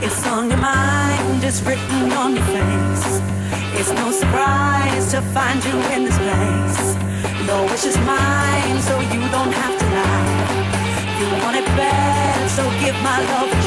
It's on your mind, it's written on your face. It's no surprise to find you in this place. Your wish is mine, so you don't have to lie. You want it bad, so give my love.